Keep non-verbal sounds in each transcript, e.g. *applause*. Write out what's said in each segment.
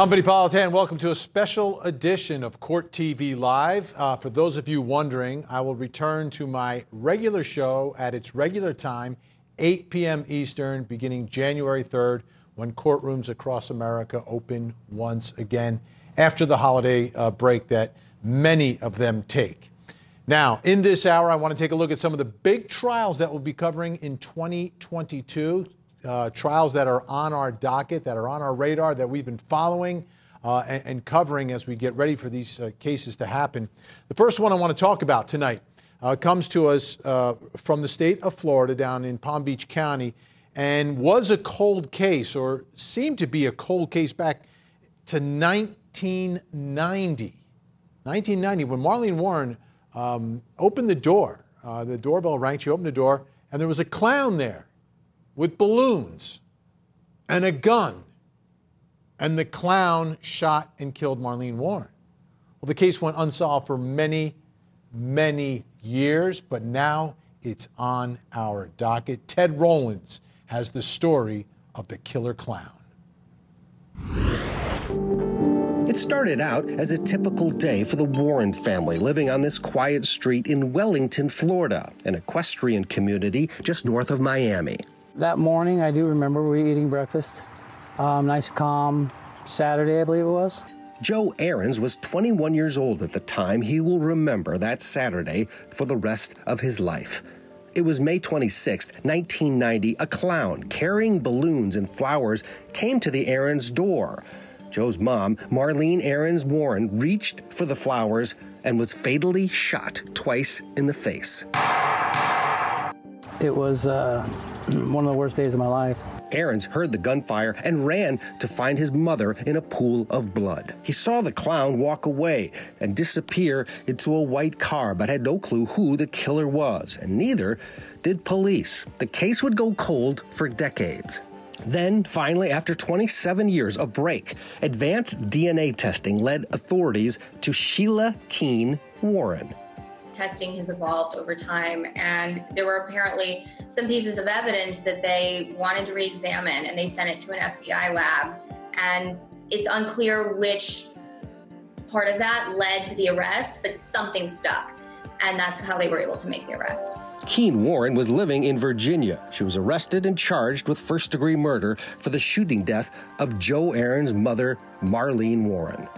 I'm Vinnie Politan. Welcome to a special edition of Court TV Live. Uh, for those of you wondering, I will return to my regular show at its regular time, 8 p.m. Eastern, beginning January 3rd, when courtrooms across America open once again after the holiday uh, break that many of them take. Now, in this hour, I want to take a look at some of the big trials that we'll be covering in 2022 uh, trials that are on our docket, that are on our radar, that we've been following uh, and, and, covering as we get ready for these uh, cases to happen. The first one I want to talk about tonight uh, comes to us uh, from the state of Florida down in Palm Beach County and was a cold case or seemed to be a cold case back to 1990. 1990, when Marlene Warren um, opened the door, uh, the doorbell rang, she opened the door, and there was a clown there with balloons and a gun. And the clown shot and killed Marlene Warren. Well, the case went unsolved for many, many years, but now it's on our docket. Ted Rollins has the story of the killer clown. It started out as a typical day for the Warren family living on this quiet street in Wellington, Florida, an equestrian community just north of Miami. That morning, I do remember we were eating breakfast. Um, nice, calm Saturday, I believe it was. Joe Ahrens was 21 years old at the time. He will remember that Saturday for the rest of his life. It was May 26, 1990. A clown carrying balloons and flowers came to the Ahrens door. Joe's mom, Marlene Ahrens Warren, reached for the flowers and was fatally shot twice in the face. It was uh, *clears throat* one of the worst days of my life. Ahrens heard the gunfire and ran to find his mother in a pool of blood. He saw the clown walk away and disappear into a white car, but had no clue who the killer was, and neither did police. The case would go cold for decades. Then, finally, after 27 years, a break. Advanced DNA testing led authorities to Sheila Keen Warren testing has evolved over time. And there were apparently some pieces of evidence that they wanted to re examine and they sent it to an FBI lab. And it's unclear which part of that led to the arrest, but something stuck. And that's how they were able to make the arrest. Keen Warren was living in Virginia. She was arrested and charged with first degree murder for the shooting death of Joe Ahrens' mother, Marlene Warren.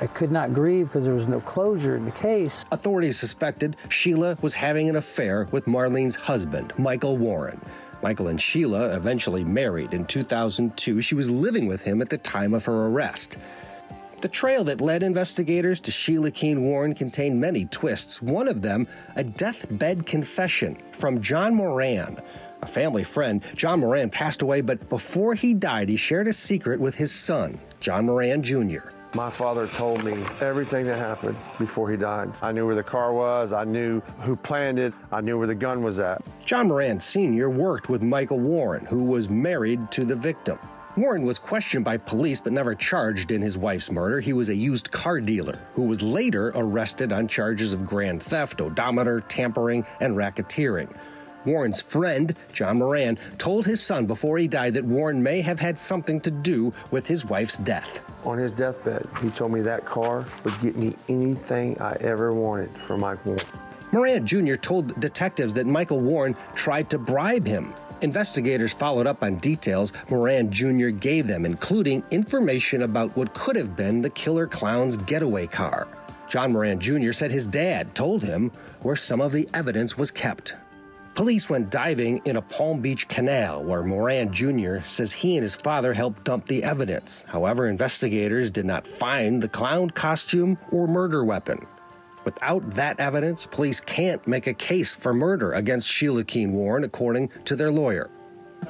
I could not grieve because there was no closure in the case. Authorities suspected Sheila was having an affair with Marlene's husband, Michael Warren. Michael and Sheila eventually married in 2002. She was living with him at the time of her arrest. The trail that led investigators to Sheila Keen Warren contained many twists. One of them, a deathbed confession from John Moran. A family friend, John Moran passed away, but before he died, he shared a secret with his son, John Moran Jr. My father told me everything that happened before he died. I knew where the car was, I knew who planned it, I knew where the gun was at. John Moran Sr. worked with Michael Warren, who was married to the victim. Warren was questioned by police but never charged in his wife's murder. He was a used car dealer who was later arrested on charges of grand theft, odometer, tampering, and racketeering. Warren's friend, John Moran, told his son before he died that Warren may have had something to do with his wife's death. On his deathbed, he told me that car would get me anything I ever wanted for Mike Warren. Moran Jr. told detectives that Michael Warren tried to bribe him. Investigators followed up on details Moran Jr. gave them, including information about what could have been the killer clown's getaway car. John Moran Jr. said his dad told him where some of the evidence was kept. Police went diving in a Palm Beach canal where Moran Jr. says he and his father helped dump the evidence. However, investigators did not find the clown costume or murder weapon. Without that evidence, police can't make a case for murder against Sheila Keen Warren, according to their lawyer.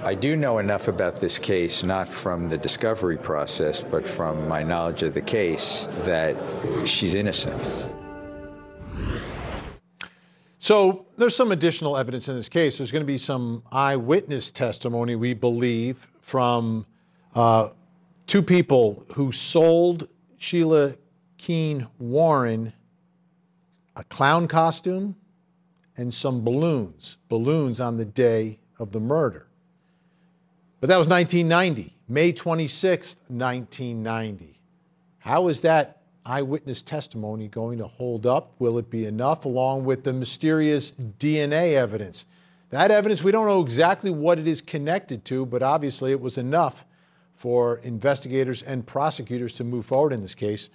I do know enough about this case, not from the discovery process, but from my knowledge of the case, that she's innocent. So there's some additional evidence in this case. There's going to be some eyewitness testimony, we believe, from uh, two people who sold Sheila Keen Warren a clown costume and some balloons, balloons on the day of the murder. But that was 1990, May 26th, 1990. How is that eyewitness testimony going to hold up? Will it be enough, along with the mysterious DNA evidence? That evidence, we don't know exactly what it is connected to, but obviously it was enough for investigators and prosecutors to move forward in this case.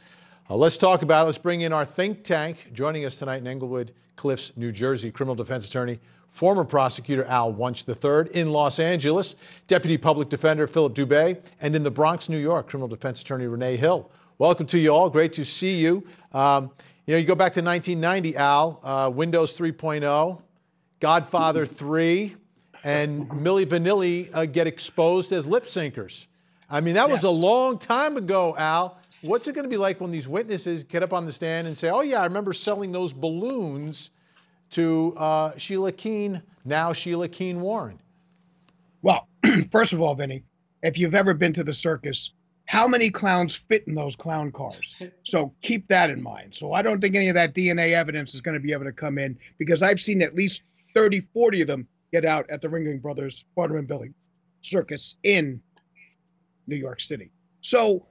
Uh, let's talk about it. Let's bring in our think tank. Joining us tonight in Englewood Cliffs, New Jersey, criminal defense attorney, former prosecutor Al Wunsch III in Los Angeles, Deputy Public Defender Philip Dubé, and in the Bronx, New York, criminal defense attorney Renee Hill. Welcome to you all. Great to see you. Um, you know, you go back to 1990, Al, uh, Windows 3.0, Godfather 3, and Milli Vanilli uh, get exposed as lip syncers. I mean, that was a long time ago, Al. What's it going to be like when these witnesses get up on the stand and say, oh, yeah, I remember selling those balloons to uh, Sheila Keen, now Sheila Keen Warren? Well, *clears throat* first of all, Vinnie, if you've ever been to the circus, how many clowns fit in those clown cars? So keep that in mind. So I don't think any of that DNA evidence is going to be able to come in because I've seen at least 30, 40 of them get out at the Ringling Brothers Barnum and Bailey Circus in New York City. So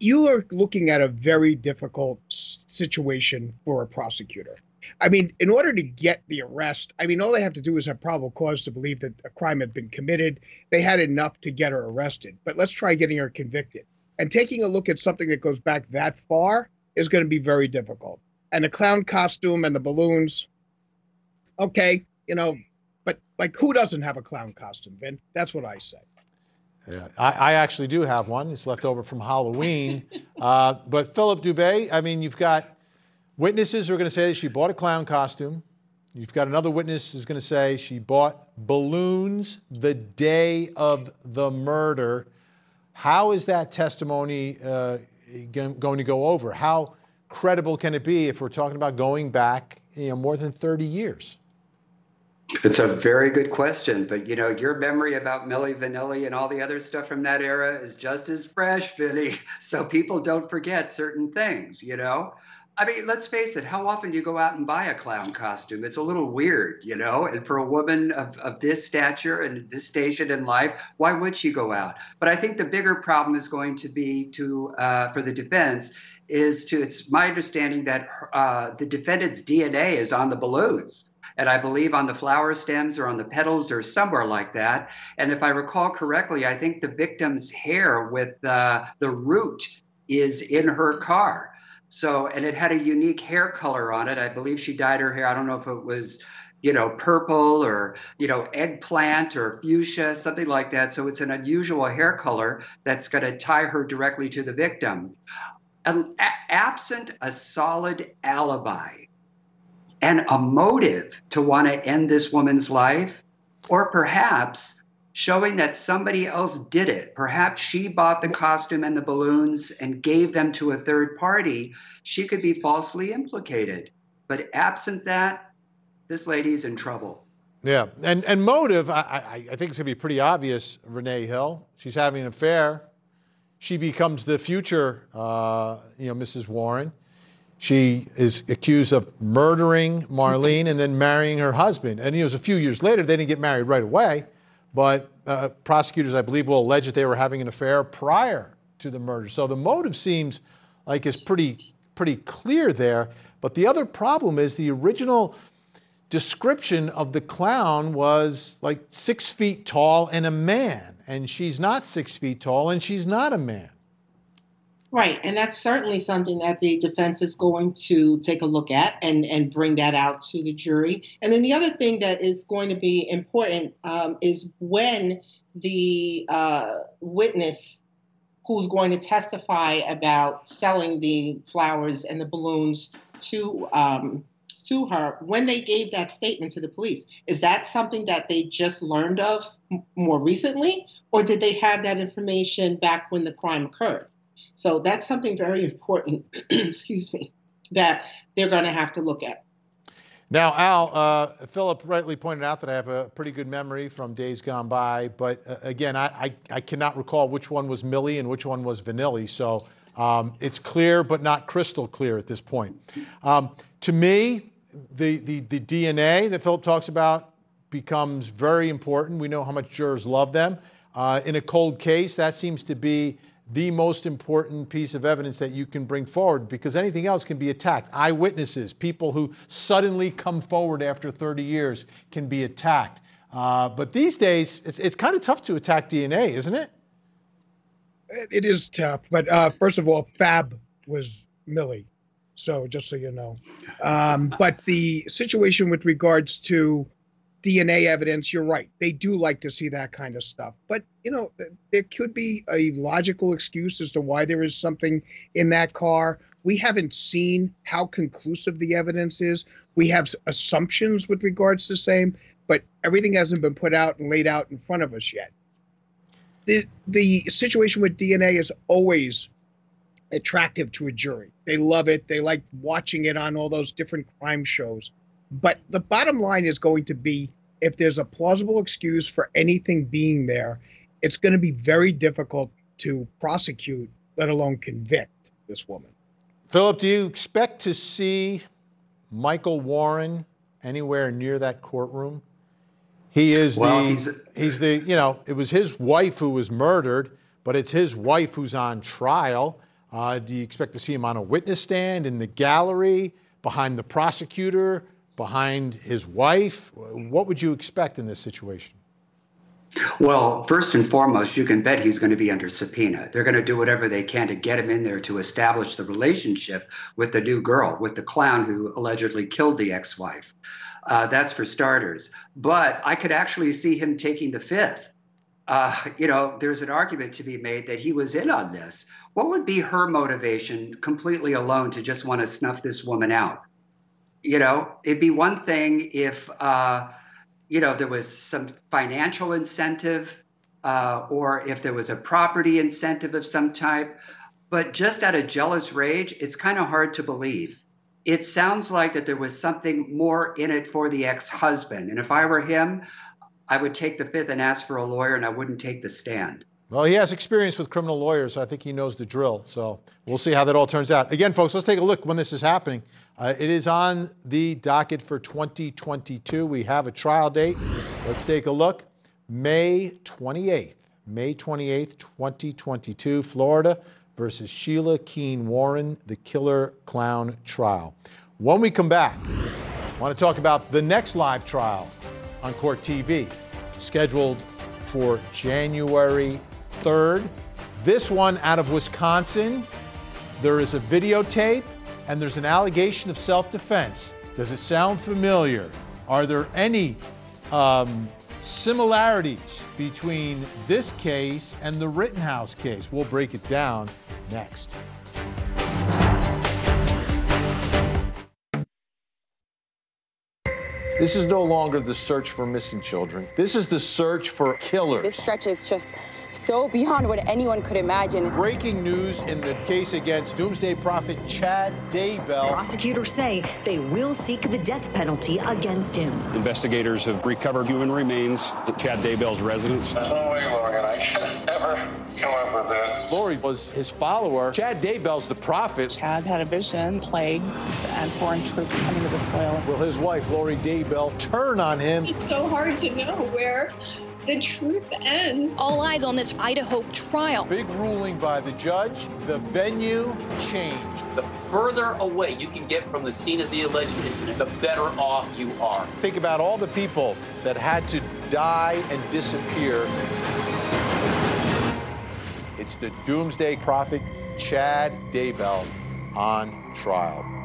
you are looking at a very difficult situation for a prosecutor. I mean, in order to get the arrest, I mean, all they have to do is have probable cause to believe that a crime had been committed. They had enough to get her arrested. But let's try getting her convicted. And taking a look at something that goes back that far is going to be very difficult. And the clown costume and the balloons, okay, you know, but like who doesn't have a clown costume, Vin? That's what I say. Yeah, I, I actually do have one. It's left over from Halloween. *laughs* uh, but Philip Dubé, I mean, you've got Witnesses are going to say she bought a clown costume. You've got another witness who's going to say she bought balloons the day of the murder. How is that testimony uh, going to go over? How credible can it be if we're talking about going back you know, more than 30 years? It's a very good question, but you know, your memory about Milli Vanilli and all the other stuff from that era is just as fresh, Vinnie. *laughs* So people don't forget certain things, you know? I mean, let's face it, how often do you go out and buy a clown costume? It's a little weird, you know? And for a woman of, of this stature and this station in life, why would she go out? But I think the bigger problem is going to be to, uh, for the defense, is to, it's my understanding that uh, the defendant's DNA is on the balloons. And I believe on the flower stems or on the petals or somewhere like that. And if I recall correctly, I think the victim's hair with uh, the root is in her car. So, and it had a unique hair color on it. I believe she dyed her hair. I don't know if it was, you know, purple or, you know, eggplant or fuchsia, something like that. So it's an unusual hair color that's going to tie her directly to the victim. absent a solid alibi and a motive to want to end this woman's life, or perhaps showing that somebody else did it. Perhaps she bought the costume and the balloons and gave them to a third party. She could be falsely implicated. But absent that, this lady's in trouble. Yeah, and and motive, I, I, I think it's gonna be pretty obvious. Renee Hill, she's having an affair. She becomes the future, uh, you know, Mrs. Warren. She is accused of murdering Marlene and then marrying her husband. And it was a few years later. They didn't get married right away. But uh, prosecutors, I believe, will allege that they were having an affair prior to the murder. So the motive seems like is pretty, pretty clear there. But the other problem is the original description of the clown was like six feet tall and a man. And she's not six feet tall and she's not a man. Right, and that's certainly something that the defense is going to take a look at and, and bring that out to the jury. And then the other thing that is going to be important um, is when the uh, witness who's going to testify about selling the flowers and the balloons to um, to her when they gave that statement to the police. Is that something that they just learned of more recently, or did they have that information back when the crime occurred? So that's something very important, *clears throat* excuse me, that they're going to have to look at. Now, Al, uh, Philip rightly pointed out that I have a pretty good memory from days gone by, but uh, again, I, I, I, cannot recall which one was Milli and which one was Vanilli, so um, it's clear but not crystal clear at this point. Um, to me, the, the, the DNA that Philip talks about becomes very important. We know how much jurors love them. Uh, in a cold case, that seems to be the most important piece of evidence that you can bring forward because anything else can be attacked. Eyewitnesses, people who suddenly come forward after 30 years can be attacked. Uh, but these days, it's, it's kind of tough to attack DNA, isn't it? It is tough. But uh, first of all, Fab was Milli. So just so you know. Um, but the situation with regards to DNA evidence, you're right. They do like to see that kind of stuff. But, you know, there could be a logical excuse as to why there is something in that car. We haven't seen how conclusive the evidence is. We have assumptions with regards to the same, but everything hasn't been put out and laid out in front of us yet. The the situation with DNA is always attractive to a jury. They love it. They like watching it on all those different crime shows. But the bottom line is going to be if there's a plausible excuse for anything being there, it's going to be very difficult to prosecute, let alone convict this woman. Philip, do you expect to see Michael Warren anywhere near that courtroom? He is well, the he's, he's the you know it was his wife who was murdered, but it's his wife who's on trial. Uh, do you expect to see him on a witness stand in the gallery behind the prosecutor? Behind his wife? What would you expect in this situation? Well, first and foremost, you can bet he's going to be under subpoena. They're going to do whatever they can to get him in there to establish the relationship with the new girl, with the clown who allegedly killed the ex wife. Uh, that's for starters. But I could actually see him taking the fifth. Uh, you know, there's an argument to be made that he was in on this. What would be her motivation completely alone to just want to snuff this woman out? You know, it'd be one thing if, uh, you know, there was some financial incentive uh, or if there was a property incentive of some type. But just out of jealous rage, it's kind of hard to believe. It sounds like that there was something more in it for the ex husband. And if I were him, I would take the fifth and ask for a lawyer and I wouldn't take the stand. Well, he has experience with criminal lawyers, I think he knows the drill. So we'll see how that all turns out. Again, folks, let's take a look when this is happening. Uh, it is on the docket for 2022. We have a trial date. Let's take a look. May 28th, May 28th, 2022, Florida versus Sheila Keen Warren, the killer clown trial. When we come back, I want to talk about the next live trial on Court TV, scheduled for January 3rd. This one out of Wisconsin. There is a videotape and there's an allegation of self defense. Does it sound familiar? Are there any um, similarities between this case and the Rittenhouse case? We'll break it down next. This is no longer the search for missing children. This is the search for killers. This stretches just so beyond what anyone could imagine. Breaking news in the case against Doomsday Prophet Chad Daybell. Prosecutors say they will seek the death penalty against him. Investigators have recovered human remains at Chad Daybell's residence. There's no way, Logan. I should never come up with this. Lori was his follower. Chad Daybell's the prophet. Chad had a vision, plagues, and foreign troops coming to the soil. Will his wife, Lori Daybell, turn on him? It's just so hard to know where the truth ends. All eyes on this Idaho trial. Big ruling by the judge. The venue changed. The further away you can get from the scene of the alleged incident, the better off you are. Think about all the people that had to die and disappear. It's the doomsday prophet Chad Daybell on trial.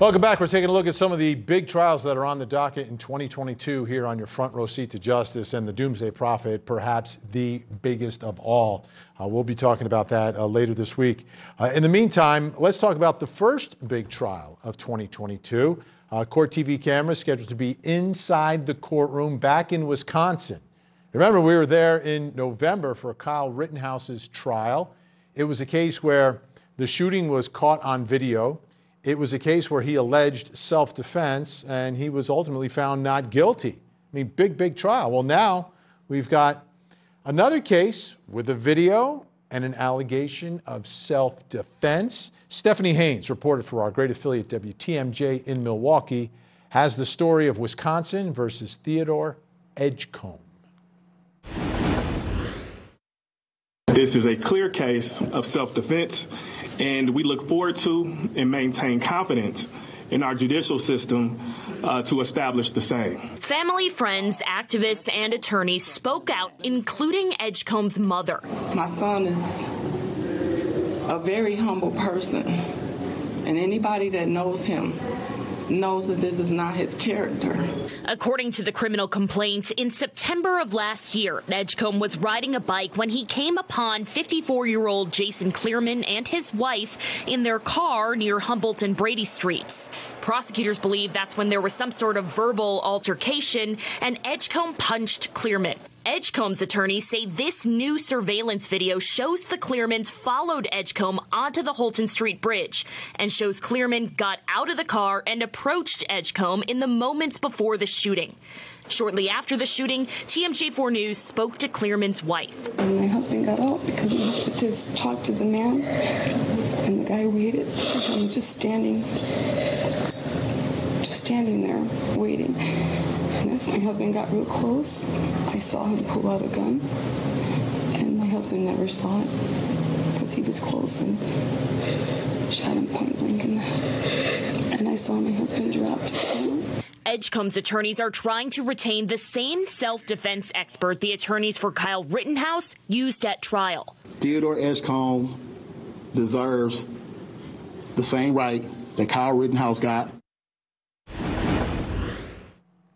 Welcome back. We're taking a look at some of the big trials that are on the docket in 2022 here on your front row seat to justice and the Doomsday Prophet, perhaps the biggest of all. Uh, we'll be talking about that uh, later this week. Uh, in the meantime, let's talk about the first big trial of 2022. Uh, court TV cameras scheduled to be inside the courtroom back in Wisconsin. Remember, we were there in November for Kyle Rittenhouse's trial. It was a case where the shooting was caught on video. It was a case where he alleged self defense and he was ultimately found not guilty. I mean, big, big trial. Well, now we've got another case with a video and an allegation of self defense. Stephanie Haynes reported for our great affiliate WTMJ in Milwaukee has the story of Wisconsin versus Theodore Edgecomb. This is a clear case of self defense, and we look forward to and maintain confidence in our judicial system uh, to establish the same. Family, friends, activists, and attorneys spoke out, including Edgecomb's mother. My son is a very humble person, and anybody that knows him knows that this is not his character. According to the criminal complaint, in September of last year, Edgecomb was riding a bike when he came upon 54 year old Jason Clearman and his wife in their car near Humboldt and Brady Streets. Prosecutors believe that's when there was some sort of verbal altercation and Edgecomb punched Clearman. Edgecomb's attorneys say this new surveillance video shows the Clearmans followed Edgecomb onto the Holton Street Bridge and shows Clearman got out of the car and approached Edgecomb in the moments before the shooting. Shortly after the shooting, TMJ4 News spoke to Clearman's wife. And my husband got out because he just talked to the man, and the guy waited. Just standing, just standing there waiting. And my husband got real close, I saw him pull out a gun, and my husband never saw it because he was close and shot him point blank in the head. And I saw my husband drop to the ground. Edgecomb's attorneys are trying to retain the same self defense expert the attorneys for Kyle Rittenhouse used at trial. Theodore Edgecomb deserves the same right that Kyle Rittenhouse got.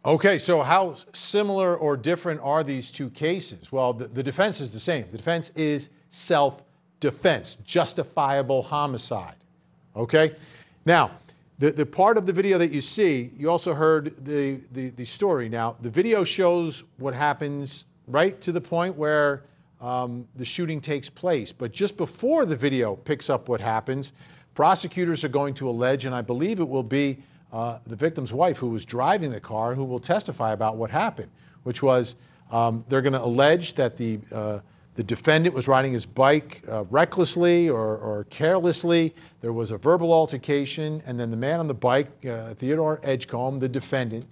Okay, so how similar or different are these two cases? Well, the, the defense is the same. The defense is self defense, justifiable homicide. Okay? Now, the, the part of the video that you see, you also heard the, the, the story. Now, the video shows what happens right to the point where um, the shooting takes place. But just before the video picks up what happens, prosecutors are going to allege, and I believe it will be uh, the victim's wife who was driving the car who will testify about what happened, which was um, they're going to allege that the, uh, the defendant was riding his bike uh, recklessly or, or, carelessly. There was a verbal altercation, and then the man on the bike, uh, Theodore Edgecomb, the defendant,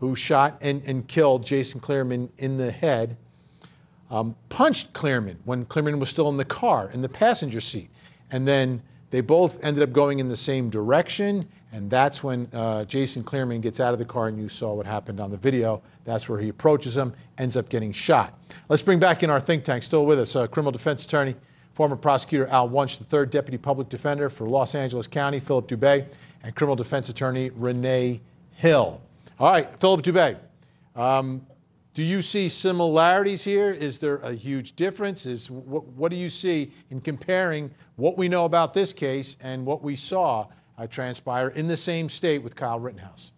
who shot and, and killed Jason Clearman in the head, um, punched Clearman when Clearman was still in the car, in the passenger seat. And then they both ended up going in the same direction, and that's when uh, Jason Clearman gets out of the car, and you saw what happened on the video. That's where he approaches him, ends up getting shot. Let's bring back in our think tank, still with us, uh, criminal defense attorney, former prosecutor Al Wunsch, the third deputy public defender for Los Angeles County, Philip Dubé, and criminal defense attorney Renee Hill. All right, Philip Dubé. Um, do you see similarities here? Is there a huge difference? Is what, what do you see in comparing what we know about this case and what we saw uh, transpire in the same state with Kyle Rittenhouse?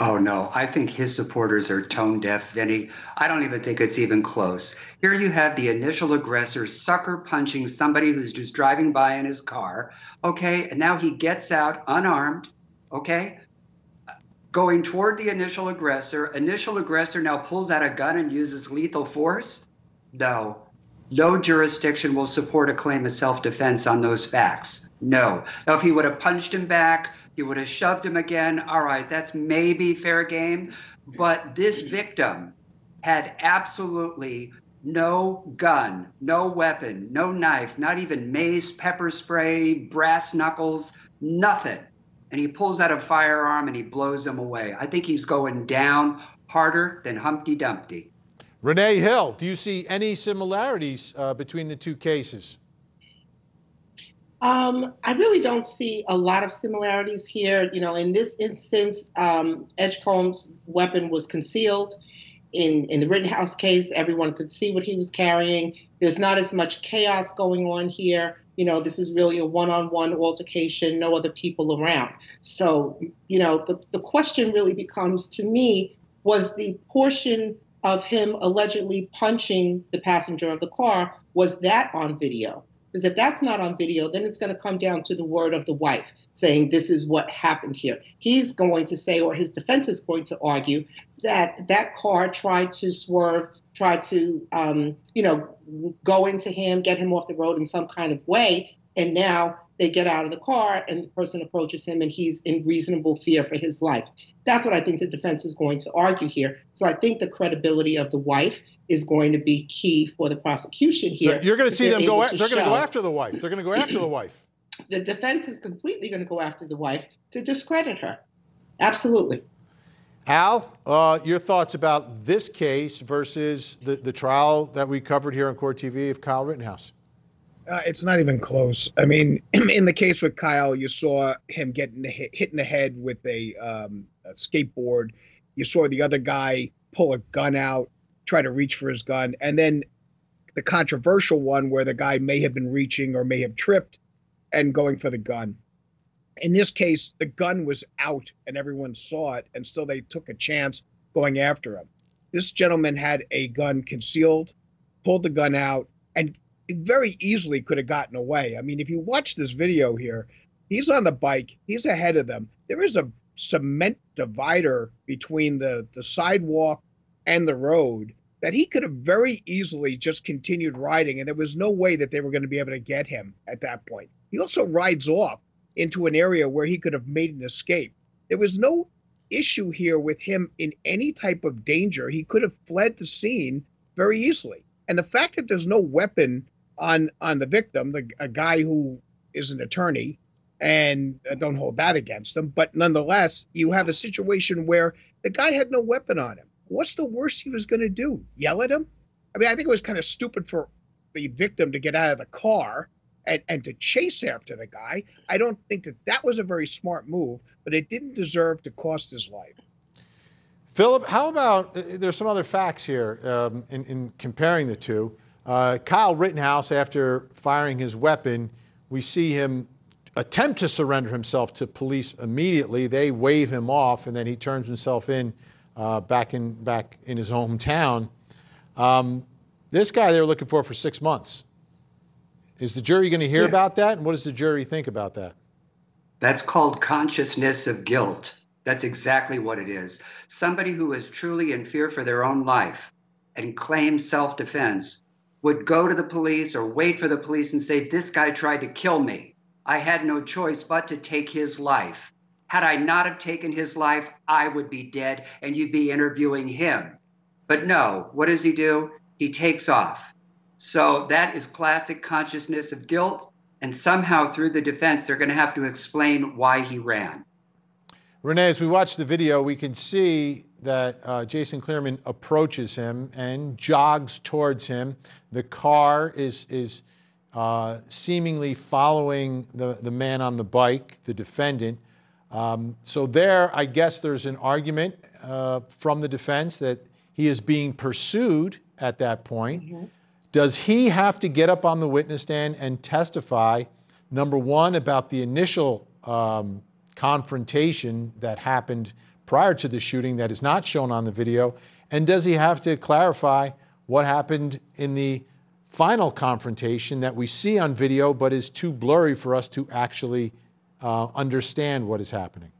Oh no, I think his supporters are tone deaf, Vinnie. I don't even think it's even close. Here you have the initial aggressor sucker punching somebody who's just driving by in his car, okay, and now he gets out unarmed, okay, going toward the initial aggressor. Initial aggressor now pulls out a gun and uses lethal force? No. No jurisdiction will support a claim of self defense on those facts. No. Now, if he would have punched him back, he would have shoved him again. All right, that's maybe fair game. But this victim had absolutely no gun, no weapon, no knife, not even mace, pepper spray, brass knuckles, nothing and he pulls out a firearm and he blows them away. I think he's going down harder than Humpty Dumpty. Renee Hill, do you see any similarities uh, between the two cases? Um, I really don't see a lot of similarities here. You know, in this instance, um, Edgecomb's weapon was concealed. In in the Rittenhouse case, everyone could see what he was carrying. There's not as much chaos going on here you know, this is really a one-on-one altercation, no other people around. So, you know, the, the question really becomes to me, was the portion of him allegedly punching the passenger of the car, was that on video? Because if that's not on video, then it's going to come down to the word of the wife saying this is what happened here. He's going to say, or his defense is going to argue, that that car tried to swerve tried to, um, you know, go into him, get him off the road in some kind of way. And now they get out of the car and the person approaches him and he's in reasonable fear for his life. That's what I think the defense is going to argue here. So I think the credibility of the wife is going to be key for the prosecution here. So you're going to see them go. To they're going to go after the wife. They're going to go after the wife. The defense is completely going to go after the wife to discredit her. Absolutely. Al, uh, your thoughts about this case versus the, the trial that we covered here on Court TV of Kyle Rittenhouse? Uh, it's not even close. I mean, *clears throat* in the case with Kyle, you saw him getting hit, hit in the head with a, um, a skateboard. You saw the other guy pull a gun out, try to reach for his gun, and then the controversial one where the guy may have been reaching or may have tripped and going for the gun. In this case, the gun was out and everyone saw it, and still they took a chance going after him. This gentleman had a gun concealed, pulled the gun out, and very easily could have gotten away. I mean, if you watch this video here, he's on the bike, he's ahead of them. There is a cement divider between the, the sidewalk and the road that he could have very easily just continued riding, and there was no way that they were going to be able to get him at that point. He also rides off into an area where he could have made an escape. There was no issue here with him in any type of danger. He could have fled the scene very easily. And the fact that there's no weapon on on the victim, the a guy who is an attorney, and uh, don't hold that against him, but nonetheless, you have a situation where the guy had no weapon on him. What's the worst he was going to do? Yell at him? I mean, I think it was kind of stupid for the victim to get out of the car and, and to chase after the guy. I don't think that that was a very smart move, but it didn't deserve to cost his life. Philip, how about uh, there's some other facts here um, in, in, comparing the two. Uh, Kyle Rittenhouse, after firing his weapon, we see him attempt to surrender himself to police immediately. They wave him off, and then he turns himself in uh, back in back in his *laughs* hometown. Um, this guy they were looking for for six months. Is the jury going to hear yeah. about that? And what does the jury think about that? That's called consciousness of guilt. That's exactly what it is. Somebody who is truly in fear for their own life and claims self defense would go to the police or wait for the police and say, This guy tried to kill me. I had no choice but to take his life. Had I not have taken his life, I would be dead and you'd be interviewing him. But no, what does he do? He takes off. So that is classic consciousness of guilt. And somehow through the defense, they're going to have to explain why he ran. Renee, as we watch the video, we can see that uh, Jason Clearman approaches him and jogs towards him. The car is, is uh, seemingly following the, the man on the bike, the defendant. Um, so there, I guess there's an argument uh, from the defense that he is being pursued at that point. Mm -hmm. Does he have to get up on the witness stand and testify, number one, about the initial um, confrontation that happened prior to the shooting that is not shown on the video? And does he have to clarify what happened in the final confrontation that we see on video but is too blurry for us to actually uh, understand what is happening?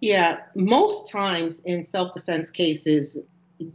Yeah, most times in self defense cases,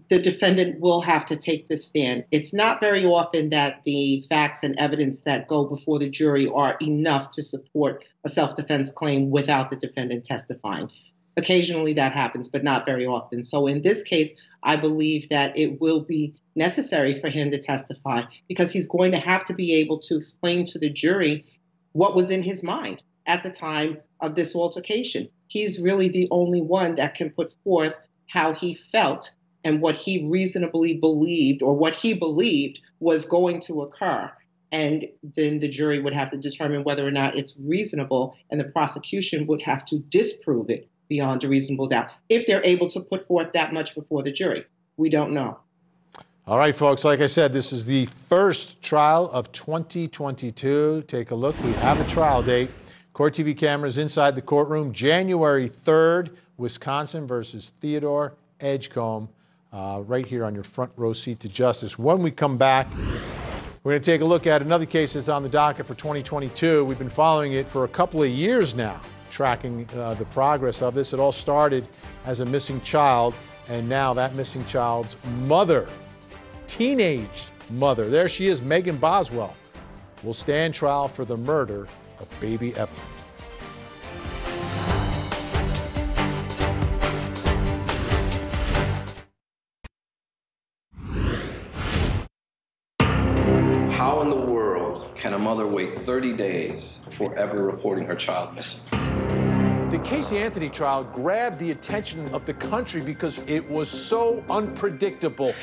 the defendant will have to take the stand. It's not very often that the facts and evidence that go before the jury are enough to support a self defense claim without the defendant testifying. Occasionally that happens, but not very often. So in this case, I believe that it will be necessary for him to testify because he's going to have to be able to explain to the jury what was in his mind at the time of this altercation. He's really the only one that can put forth how he felt and what he reasonably believed or what he believed was going to occur. And then the jury would have to determine whether or not it's reasonable, and the prosecution would have to disprove it beyond a reasonable doubt if they're able to put forth that much before the jury. We don't know. All right, folks, like I said, this is the first trial of 2022. Take a look. We have a trial date. Court TV cameras inside the courtroom, January 3rd, Wisconsin versus Theodore Edgecomb uh, right here on your front row seat to justice. When we come back, we're going to take a look at another case that's on the docket for 2022. We've been following it for a couple of years now, tracking uh, the progress of this. It all started as a missing child, and now that missing child's mother, teenage mother, there she is, Megan Boswell, will stand trial for the murder of baby Evelyn. How in the world can a mother wait 30 days before ever reporting her child missing? The Casey Anthony trial grabbed the attention of the country because it was so unpredictable.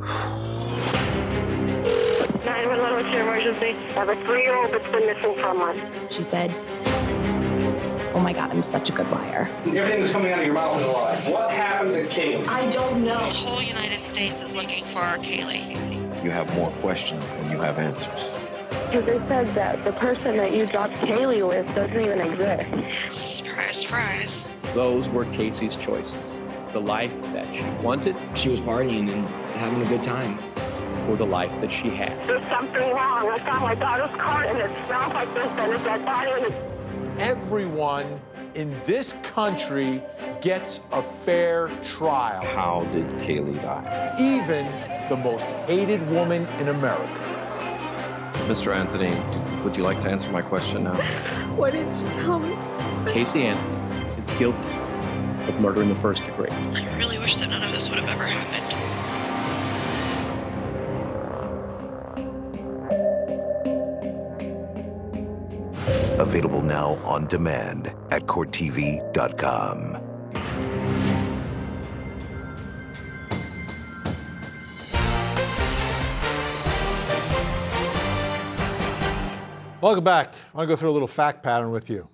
911, what's your emergency? I have a three-year-old that's been missing for a month. She said, Oh my God, I'm such a good liar. Everything that's coming out of your mouth is a lie. What happened to Caylee? I don't know. The whole United States is looking for our Caylee. You have more questions than you have answers. Because they said that the person that you dropped Caylee with doesn't even exist. Surprise, surprise. Those were Casey's choices. The life that she wanted. She was partying and having a good time. Or the life that she had. There's something wrong. I found my daughter's car and it smells like there's been a dead body. Everyone in this country gets a fair trial. How did Caylee die? Even the most hated woman in America. Mr. Anthony, would you like to answer my question now? *laughs* What didn't you tell me? Casey Anthony is guilty of murder in the first degree. I really wish that none of this would have ever happened. Available now on demand at CourtTV.com. Welcome back. I want to go through a little fact pattern with you.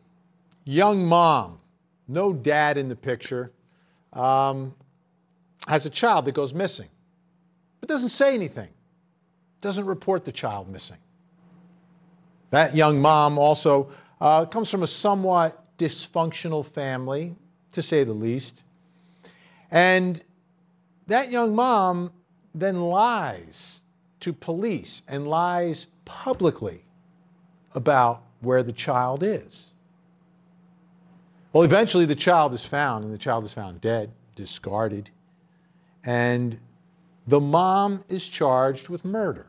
Young mom, no dad in the picture, um, has a child that goes missing, but doesn't say anything, doesn't report the child missing. That young mom also uh, comes from a somewhat dysfunctional family, to say the least. And that young mom then lies to police and lies publicly about where the child is. Well, eventually the child is found, and the child is found dead, discarded, and the mom is charged with murder.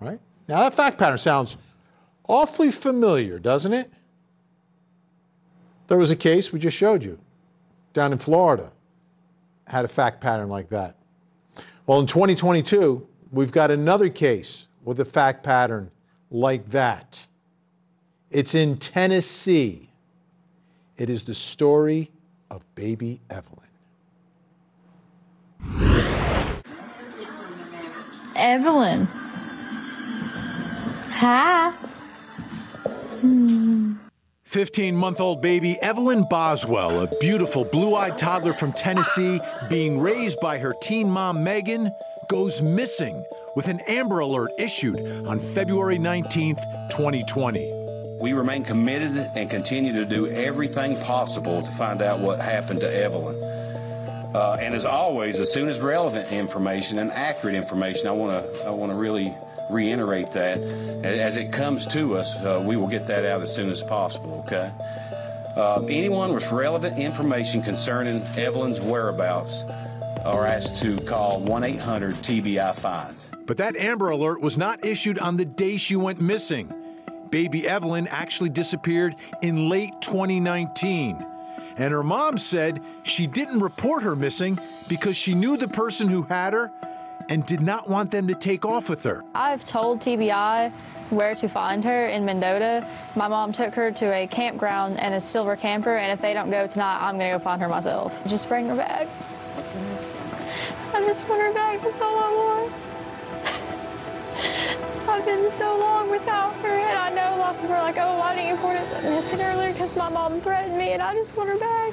Right? Now, that fact pattern sounds awfully familiar, doesn't it? There was a case we just showed you down in Florida, had a fact pattern like that. Well, in 2022, we've got another case with a fact pattern like that. It's in Tennessee. It is the story of baby Evelyn. Evelyn. Hi. 15 month old baby Evelyn Boswell, a beautiful blue eyed toddler from Tennessee, being raised by her teen mom Megan, goes missing with an Amber Alert issued on February 19th, 2020. We remain committed and continue to do everything possible to find out what happened to Evelyn. Uh, and as always, as soon as relevant information and accurate information, I want to I want to really reiterate that as it comes to us, uh, we will get that out as soon as possible. Okay. Uh, anyone with relevant information concerning Evelyn's whereabouts are asked to call 1 800 TBI 5. But that Amber Alert was not issued on the day she went missing. Baby Evelyn actually disappeared in late 2019. And her mom said she didn't report her missing because she knew the person who had her and did not want them to take off with her. I've told TBI where to find her in Mendota. My mom took her to a campground and a silver camper, and if they don't go tonight, I'm gonna go find her myself. Just bring her back. I just want her back, that's all I want. I've been so long without her, and I know a lot of people are like, oh, why didn't you report it missing earlier? Because my mom threatened me, and I just want her back.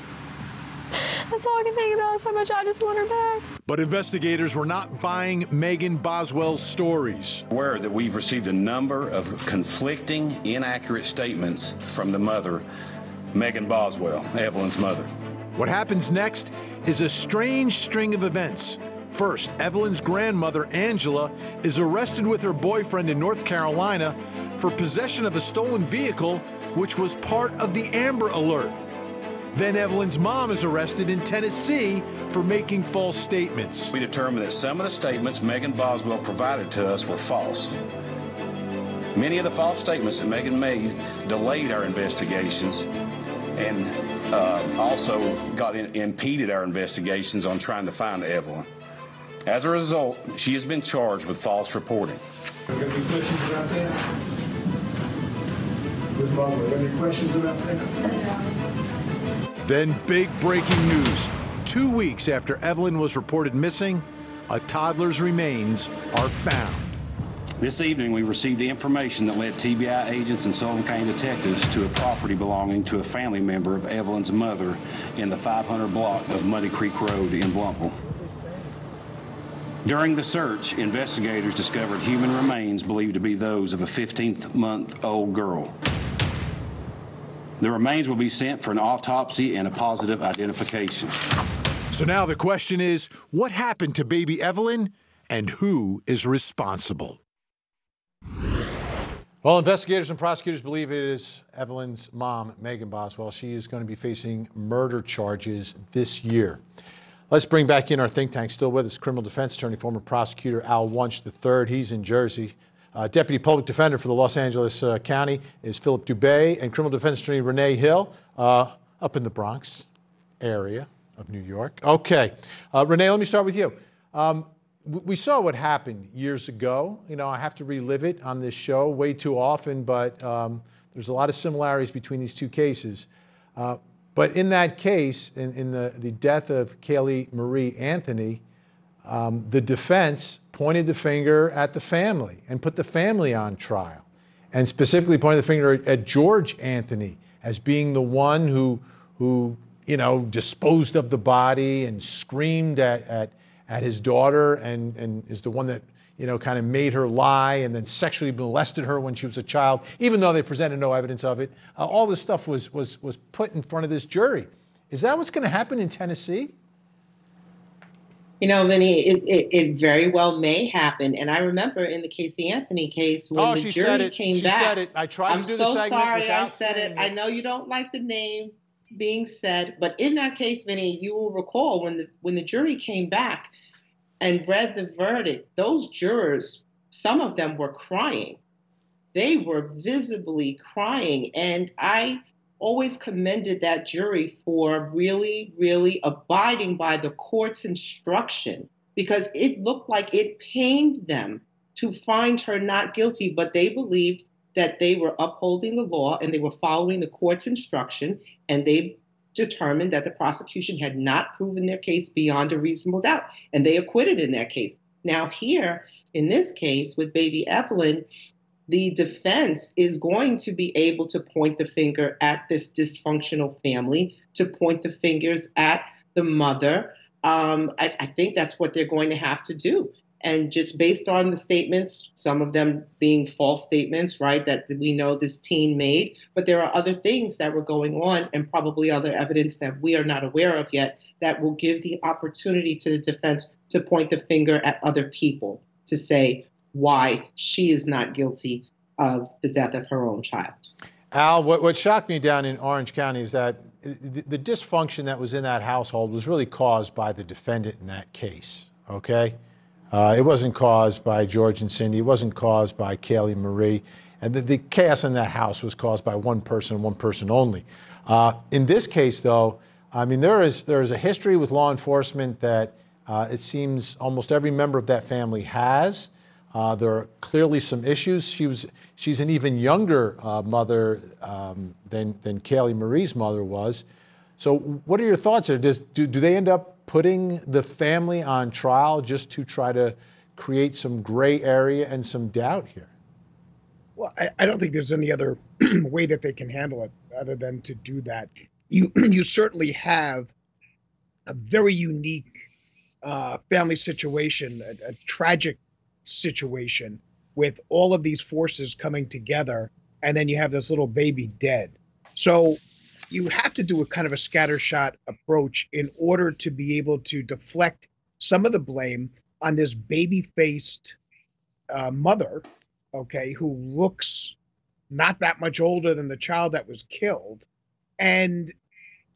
That's all I can think about is how much I just want her back. But investigators were not buying Megan Boswell's stories. Aware that we've received a number of conflicting, inaccurate statements from the mother, Megan Boswell, Evelyn's mother. What happens next is a strange string of events. First, Evelyn's grandmother, Angela, is arrested with her boyfriend in North Carolina for possession of a stolen vehicle, which was part of the Amber Alert. Then Evelyn's mom is arrested in Tennessee for making false statements. We determined that some of the statements Megan Boswell provided to us were false. Many of the false statements that Megan made delayed our investigations and uh, also got in, impeded our investigations on trying to find Evelyn. As a result, she has been charged with false reporting. Got any questions about that? Ms. Butler, got any questions about that? Then big breaking news. Two weeks after Evelyn was reported missing, a toddler's remains are found. This evening, we received information that led TBI agents and Sullivan County detectives to a property belonging to a family member of Evelyn's mother in the 500 block of Muddy Creek Road in Blountville. During the search, investigators discovered human remains believed to be those of a 15-month-old girl. The remains will be sent for an autopsy and a positive identification. So now the question is what happened to baby Evelyn and who is responsible? Well, investigators and prosecutors believe it is Evelyn's mom, Megan Boswell. She is going to be facing murder charges this year. Let's bring back in our think tank. Still with us, criminal defense attorney, former prosecutor Al Wunsch III. He's in Jersey. Uh, Deputy Public Defender for the Los Angeles uh, County is Philip Dubé, and criminal defense attorney Renee Hill, uh, up in the Bronx area of New York. Okay, uh, Renee, let me start with you. Um, we saw what happened years ago. You know, I have to relive it on this show way too often, but um, there's a lot of similarities between these two cases. But in that case, in, in the, the death of Caylee Marie Anthony, um, the defense pointed the finger at the family and put the family on trial, and specifically pointed the finger at George Anthony as being the one who, who you know, disposed of the body and screamed at, at, at his daughter and, and is the one that you know, kind of made her lie and then sexually molested her when she was a child, even though they presented no evidence of it. Uh, all this stuff was, was, was put in front of this jury. Is that what's going to happen in Tennessee? You know, Vinnie, it, it, it, very well may happen. And I remember in the Casey Anthony case when oh, the she jury said it. came she back. Said it. I tried I'm to do so the segment sorry I said it. saying I know you don't like the name being said, but in that case, Vinnie, you will recall when the when the jury came back and read the verdict, those jurors, some of them were crying. They were visibly crying. And I always commended that jury for really, really abiding by the court's instruction because it looked like it pained them to find her not guilty, but they believed that they were upholding the law and they were following the court's instruction and they determined that the prosecution had not proven their case beyond a reasonable doubt and they acquitted in that case. Now, here in this case with baby Evelyn, the defense is going to be able to point the finger at this dysfunctional family, to point the fingers at the mother. Um, I, I think that's what they're going to have to do. And just based on the statements, some of them being false statements, right, that we know this teen made, but there are other things that were going on and probably other evidence that we are not aware of yet that will give the opportunity to the defense to point the finger at other people to say why she is not guilty of the death of her own child. Al, what, what shocked me down in Orange County is that the, the dysfunction that was in that household was really caused by the defendant in that case, okay? Uh, it wasn't caused by George and Cindy. It wasn't caused by Caylee Marie. And the, the chaos in that house was caused by one person, one person only. Uh, in this case, though, I mean, there is, there is a history with law enforcement that uh, it seems almost every member of that family has. Uh, there are clearly some issues. She was, she's an even younger uh, mother um, than, than Caylee Marie's mother was. So, what are your thoughts? Does, do, do they end up putting the family on trial just to try to create some gray area and some doubt here? Well, I, I don't think there's any other *clears throat* way that they can handle it other than to do that. You *clears throat* you certainly have a very unique uh, family situation, a, a tragic situation with all of these forces coming together, and then you have this little baby dead. So you have to do a kind of a scattershot approach in order to be able to deflect some of the blame on this baby faced uh, mother, okay, who looks not that much older than the child that was killed, and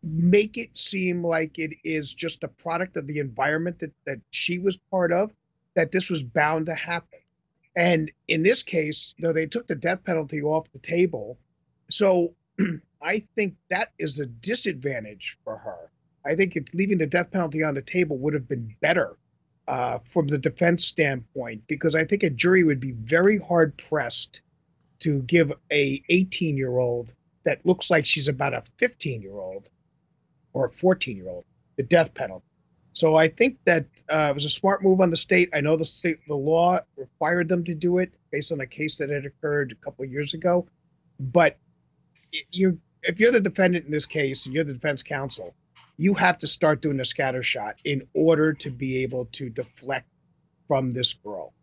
make it seem like it is just a product of the environment that, that she was part of, that this was bound to happen. And in this case, you know, they took the death penalty off the table. So *clears throat* I think that is a disadvantage for her. I think it's leaving the death penalty on the table would have been better uh, from the defense standpoint because I think a jury would be very hard pressed to give a 18 year old that looks like she's about a 15 year old or a 14 year old the death penalty. So I think that uh, it was a smart move on the state. I know the state, the law required them to do it based on a case that had occurred a couple of years ago. But you, if you're the defendant in this case and you're the defense counsel, you have to start doing a scatter shot in order to be able to deflect from this girl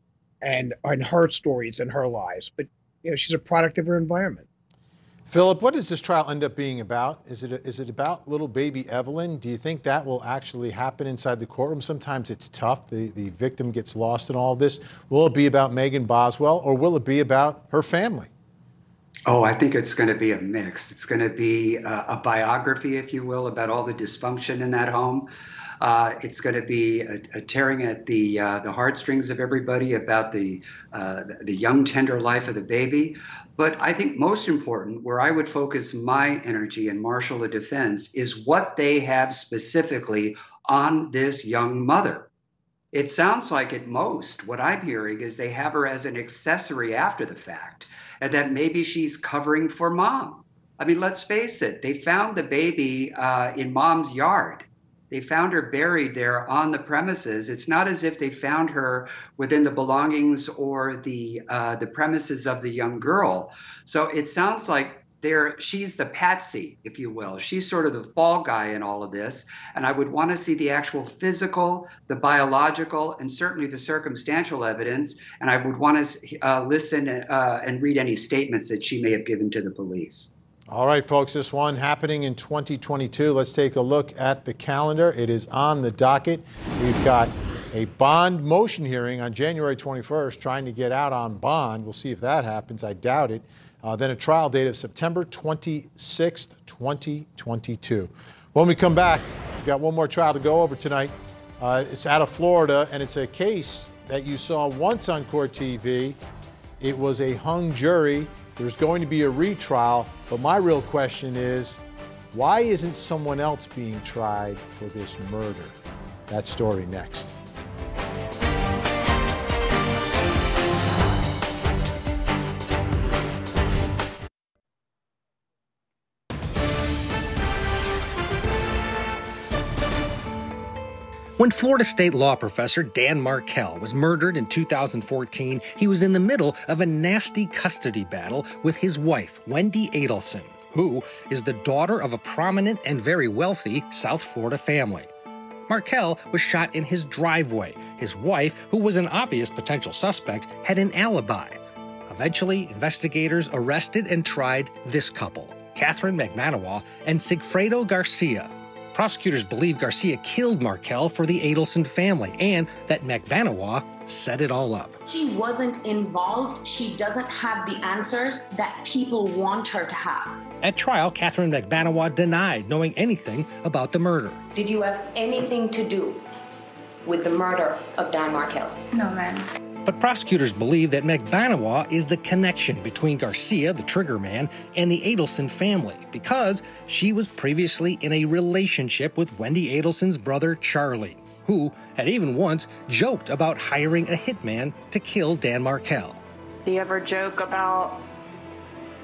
and and her stories and her lives. But you know, she's a product of her environment. Philip, what does this trial end up being about? Is it is it about little baby Evelyn? Do you think that will actually happen inside the courtroom? Sometimes it's tough. The the victim gets lost in all this. Will it be about Megan Boswell or will it be about her family? Oh, I think it's going to be a mix. It's going to be a, a biography, if you will, about all the dysfunction in that home. Uh, it's going to be a, a tearing at the uh, the heartstrings of everybody about the uh, the young tender life of the baby. But I think most important, where I would focus my energy and marshal a defense, is what they have specifically on this young mother. It sounds like at most what I'm hearing is they have her as an accessory after the fact, and that maybe she's covering for mom. I mean, let's face it, they found the baby uh, in mom's yard they found her buried there on the premises. It's not as if they found her within the belongings or the uh, the premises of the young girl. So it sounds like there she's the patsy, if you will. She's sort of the fall guy in all of this. And I would want to see the actual physical, the biological, and certainly the circumstantial evidence. And I would want to uh, listen uh, and read any statements that she may have given to the police. All right, folks, this one happening in 2022. Let's take a look at the calendar. It is on the docket. We've got a bond motion hearing on January 21st, trying to get out on bond. We'll see if that happens. I doubt it. Uh, then a trial date of September 26th, 2022. When we come back, we've got one more trial to go over tonight. Uh, it's out of Florida, and it's a case that you saw once on Court TV. It was a hung jury there's going to be a retrial, but my real question is why isn't someone else being tried for this murder? That story next. When Florida State law professor Dan Markel was murdered in 2014, he was in the middle of a nasty custody battle with his wife, Wendy Adelson, who is the daughter of a prominent and very wealthy South Florida family. Markel was shot in his driveway. His wife, who was an obvious potential suspect, had an alibi. Eventually, investigators arrested and tried this couple, Katherine Magbanua and Sigfredo Garcia, Prosecutors believe Garcia killed Markel for the Adelson family and that Magbanua set it all up. She wasn't involved. She doesn't have the answers that people want her to have. At trial, Katherine Magbanua denied knowing anything about the murder. Did you have anything to do with the murder of Dan Markel? No, ma'am. But prosecutors believe that Magbanua is the connection between Garcia, the trigger man, and the Adelson family because she was previously in a relationship with Wendy Adelson's brother Charlie, who had even once joked about hiring a hitman to kill Dan Markel. Do you ever joke about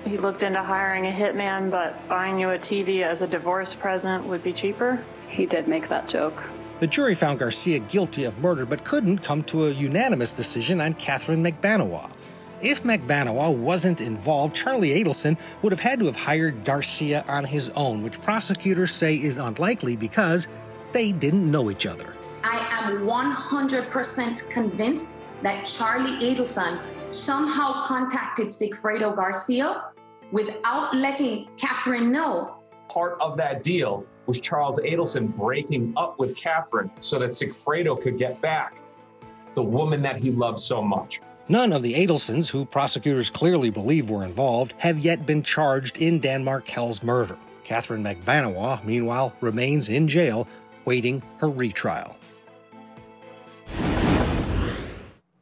he looked into hiring a hitman, but buying you a TV as a divorce present would be cheaper? He did make that joke. The jury found Garcia guilty of murder but couldn't come to a unanimous decision on Katherine Magbanua. If Magbanua wasn't involved, Charlie Adelson would have had to have hired Garcia on his own, which prosecutors say is unlikely because they didn't know each other. I am 100% convinced that Charlie Adelson somehow contacted Sigfredo Garcia without letting Katherine know. Part of that deal was Charles Adelson breaking up with Katherine so that Sigfredo could get back the woman that he loved so much. None of the Adelsons, who prosecutors clearly believe were involved, have yet been charged in Dan Markel's murder. Katherine Magbanua, meanwhile, remains in jail waiting her retrial.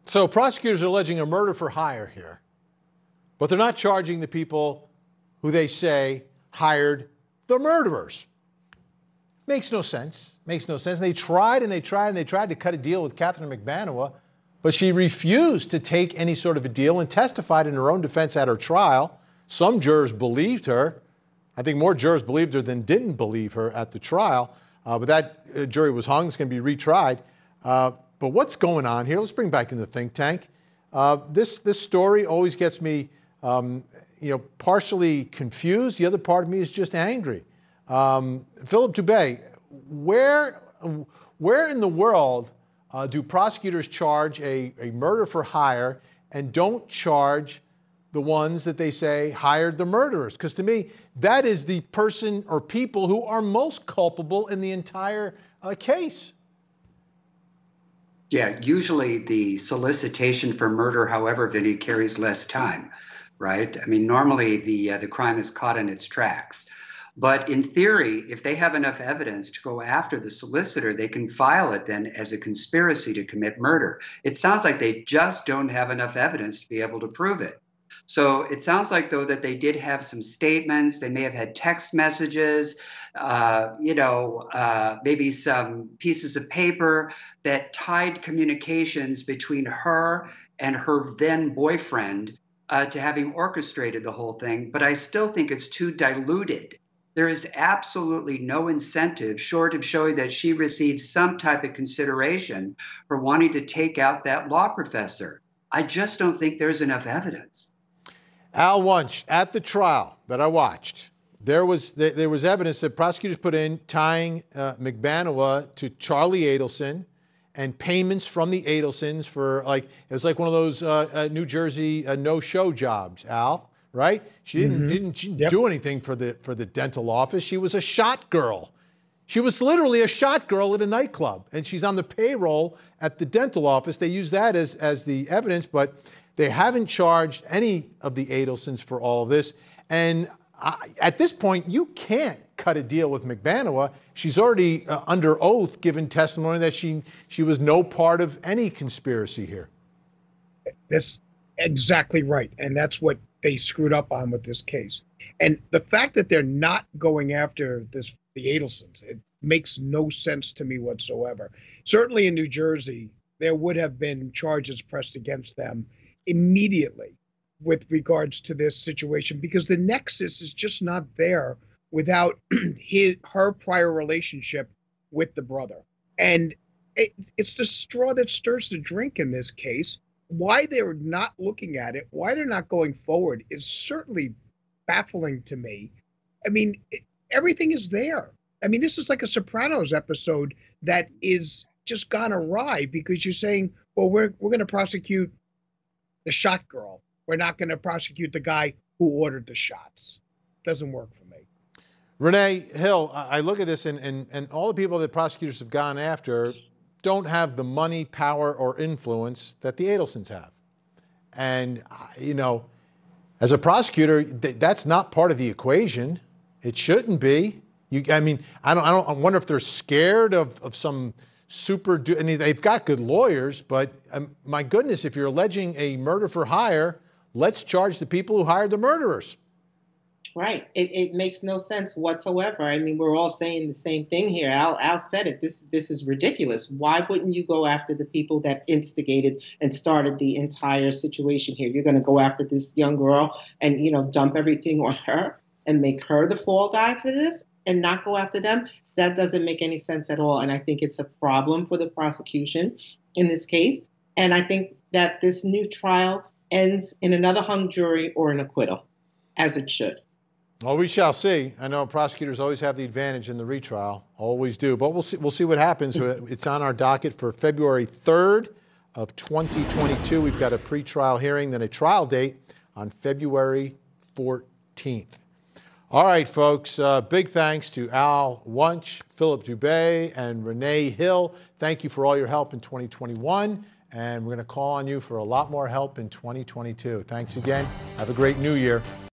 So prosecutors are alleging a murder for hire here, but they're not charging the people who they say hired the murderers. Makes no sense. Makes no sense. They tried and they tried and they tried to cut a deal with Katherine Magbanua, but she refused to take any sort of a deal and testified in her own defense at her trial. Some jurors believed her. I think more jurors believed her than didn't believe her at the trial. Uh, but that uh, jury was hung. It's going to be retried. Uh, but what's going on here? Let's bring back in the think tank. Uh, this this story always gets me, um, you know, partially confused. The other part of me is just angry. Um, Philip Dubé, where, where in the world uh, do prosecutors charge a, a murder for hire and don't charge the ones that they say hired the murderers? Because to me, that is the person or people who are most culpable in the entire uh, case. Yeah, usually the solicitation for murder, however, Vinnie, carries less time, right? I mean, normally the uh, the crime is caught in its tracks. But in theory, if they have enough evidence to go after the solicitor, they can file it then as a conspiracy to commit murder. It sounds like they just don't have enough evidence to be able to prove it. So it sounds like, though, that they did have some statements. They may have had text messages, uh, you know, uh, maybe some pieces of paper that tied communications between her and her then boyfriend uh, to having orchestrated the whole thing. But I still think it's too diluted there is absolutely no incentive short of showing that she received some type of consideration for wanting to take out that law professor. I just don't think there's enough evidence. Al Wunsch, at the trial that I watched, there was there was evidence that prosecutors put in tying uh, Magbanua to Charlie Adelson and payments from the Adelsons for like it was like one of those uh, uh, New Jersey uh, no-show jobs. Al, right? She didn't, mm-hmm. didn't she yep. do anything for the for the dental office. She was a shot girl. She was literally a shot girl at a nightclub, and she's on the payroll at the dental office. They use that as as the evidence, but they haven't charged any of the Adelsons for all of this. And I, at this point, you can't cut a deal with Magbanua. She's already uh, under oath given testimony that she she was no part of any conspiracy here. That's exactly right, and that's what they screwed up on with this case. And the fact that they're not going after this the Adelsons, it makes no sense to me whatsoever. Certainly in New Jersey, there would have been charges pressed against them immediately with regards to this situation because the nexus is just not there without *clears throat* his, her prior relationship with the brother. And it, it's the straw that stirs the drink in this case why they're not looking at it, why they're not going forward is certainly baffling to me. I mean, it, everything is there. I mean, this is like a Sopranos episode that is just gone awry because you're saying, well, we're we're going to prosecute the shot girl. We're not going to prosecute the guy who ordered the shots. Doesn't work for me. Renee Hill, I look at this and, and, and all the people that prosecutors have gone after don't have the money, power, or influence that the Adelsons have. And, you know, as a prosecutor, that's not part of the equation. It shouldn't be. You, I mean, I don't, I don't I wonder if they're scared of, of some super, I mean, they've got good lawyers, but um, my goodness, if you're alleging a murder for hire, let's charge the people who hired the murderers. Right. It, it makes no sense whatsoever. I mean, we're all saying the same thing here. Al, Al said it. This this is ridiculous. Why wouldn't you go after the people that instigated and started the entire situation here? You're going to go after this young girl and you know dump everything on her and make her the fall guy for this and not go after them. That doesn't make any sense at all. And I think it's a problem for the prosecution in this case. And I think that this new trial ends in another hung jury or an acquittal, as it should. Well, we shall see. I know prosecutors always have the advantage in the retrial, always do. But we'll see. We'll see what happens. *laughs* it's on our docket for February 3rd of 2022. We've got a pretrial hearing, then a trial date on February 14th. All right, folks. Uh, big thanks to Al Wunsch, Philip Dubé, and Renee Hill. Thank you for all your help in 2021, and we're going to call on you for a lot more help in 2022. Thanks again. Have a great new year.